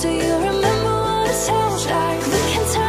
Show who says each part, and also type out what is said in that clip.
Speaker 1: Do you remember what it sounds like? We can tell